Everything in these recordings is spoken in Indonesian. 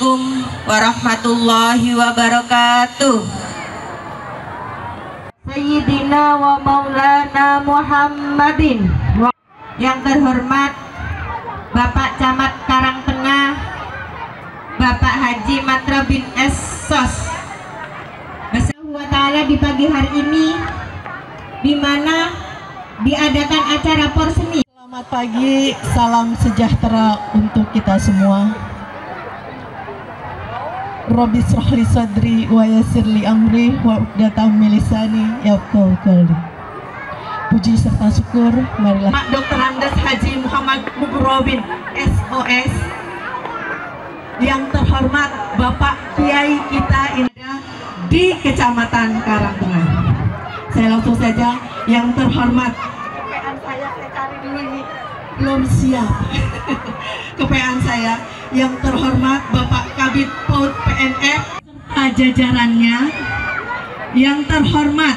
Assalamualaikum warahmatullahi wabarakatuh. Sayyidina wa maulana Muhammadin Yang terhormat Bapak Camat Karangtengah Bapak Haji Matra bin Esos Bersama Ta'ala di pagi hari ini di mana diadakan acara porseni Selamat pagi, salam sejahtera untuk kita semua. Robi srohli sadri wa yasirli amri wa uqdatam milisani yafqahu qawli. Puji serta syukur marilah Pak Dr. Andes Haji Muhammad Mugrobin SOS yang terhormat Bapak Kiai kita ini ada di Kecamatan Karangtengah. Saya langsung saja yang terhormat kepean saya saya cari dulu ini belum siap kepean saya yang terhormat Bapak Kabit POD PNF serta jajarannya yang terhormat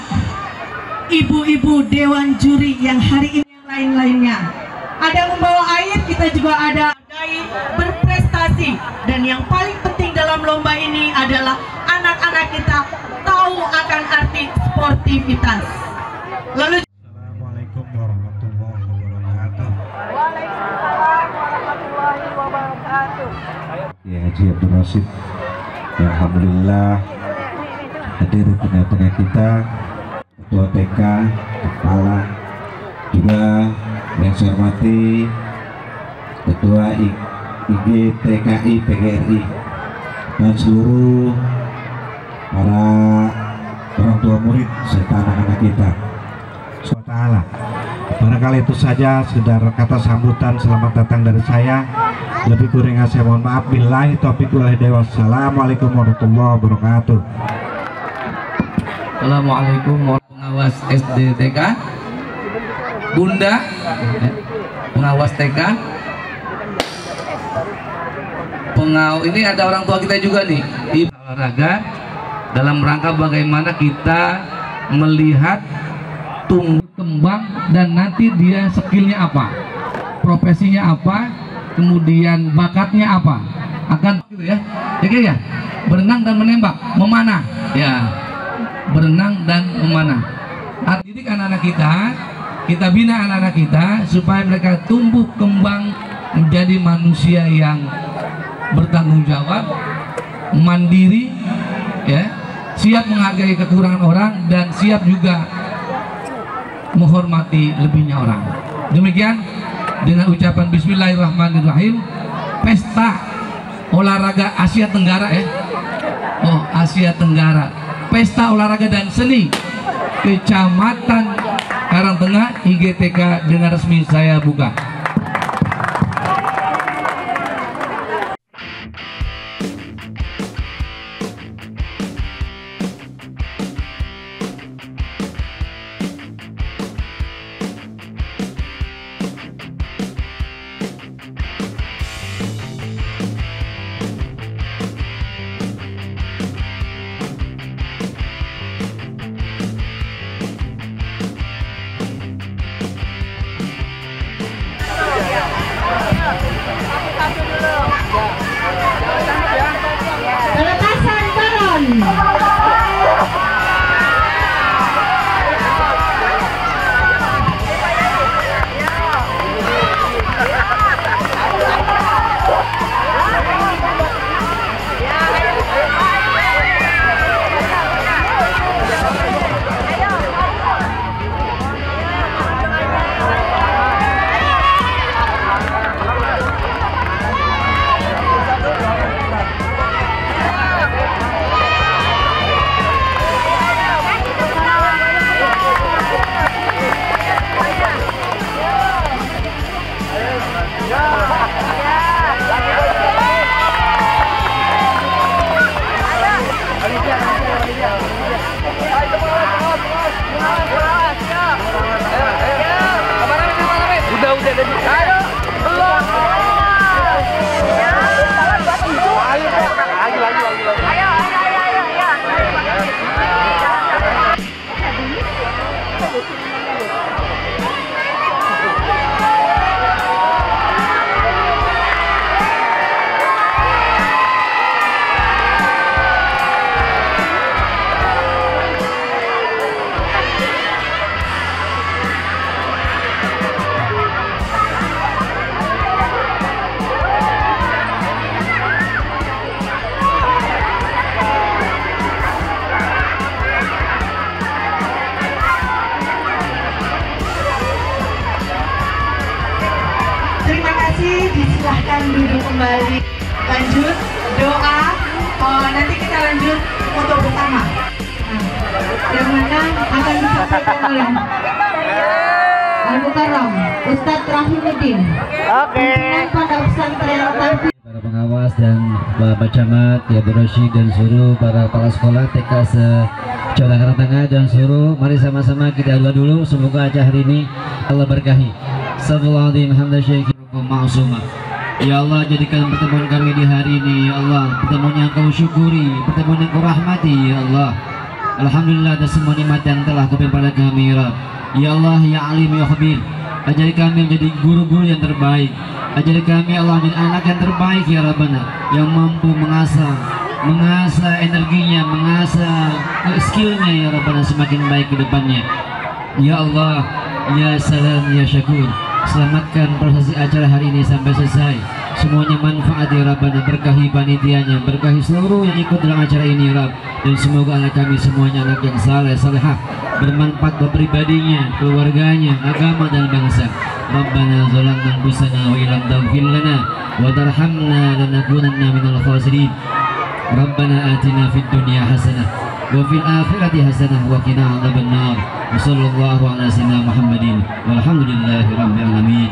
ibu-ibu dewan juri yang hari ini lain-lainnya. Ada membawa air kita juga ada. Berprestasi. Dan yang paling penting dalam lomba ini adalah anak-anak kita tahu akan arti sportivitas. Lalu Haji Abdul Rasid ya, Alhamdulillah hadir di tengah-tengah kita Ketua TK, Kepala juga yang saya hormati Ketua IG TKI PGRI dan seluruh para orang tua murid serta anak-anak kita. SWT. Barangkali itu saja sudah kata sambutan selamat datang dari saya. Lebih kurangnya saya mohon maaf. Billahi taufiq wal hidayah. Wassalamualaikum warahmatullahi wabarakatuh. Assalamualaikum pengawas SDTK Bunda pengawas TK pengaw ini ada orang tua kita juga nih di olahraga dalam rangka bagaimana kita melihat tumbuh kembang dan nanti dia skillnya apa profesinya apa kemudian bakatnya apa? Akan gitu ya. Ya, ya, berenang dan menembak. Memanah ya. Berenang dan memanah didik anak-anak kita kita bina anak-anak kita supaya mereka tumbuh kembang menjadi manusia yang bertanggung jawab mandiri ya. Siap menghargai kekurangan orang dan siap juga menghormati lebihnya orang. Demikian dengan ucapan Bismillahirrahmanirrahim pesta olahraga Asia Tenggara ya. Oh Asia Tenggara. Pesta olahraga dan seni. Kecamatan Karangtengah IGTK dengan resmi saya buka Mmm. Ustadz Rahimuddin. Oke. pesantren Tanfi para pengawas dan Bapak Camat, ya Bu Rashid dan seluruh para kepala sekolah TK se Jawa Tengah dan seluruh mari sama-sama kita doa dulu semoga acara hari ini Allah berkahi. Sallallahu alaihi wasallam Ya Allah jadikan pertemuan kami di hari ini Ya Allah pertemuan yang kau syukuri pertemuan yang kau rahmati Ya Allah Alhamdulillah atas semua nikmat yang telah kau pada kami ya. Ya Allah ya alim ya khabir Ajari kami menjadi guru-guru yang terbaik. Ajari kami Allah menjadi anak yang terbaik ya Rabbana Yang mampu mengasah Mengasah energinya Mengasah skillnya ya Rabbana Semakin baik ke depannya. Ya Allah Ya salam ya syakur. Selamatkan prosesi acara hari ini sampai selesai. Semuanya manfaat ya Rabbana Berkahi panitianya Berkahi seluruh yang ikut dalam acara ini ya Rabb. Dan semoga anak kami semuanya anak yang saleh salehah Bermanfaat buat pribadinya Keluarganya Agama dan bangsa. Rabbana zalamna anfusana wa ilam taghfir lana wa tarhamna lanakunanna minal khasirin. Rabbana atina fid dunya hasanah wa fil akhirati hasanah wa qina adzaban nar. Wa sallallahu ala sayyidina Muhammadin walhamdulillahi rabbil alamin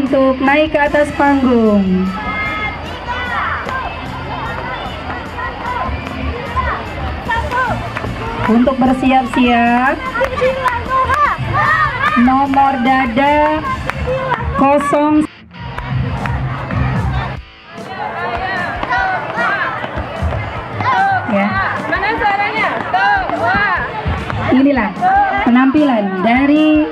untuk naik ke atas panggung. Untuk bersiap-siap, nomor dada kosong ya. Mana suaranya? Inilah penampilan dari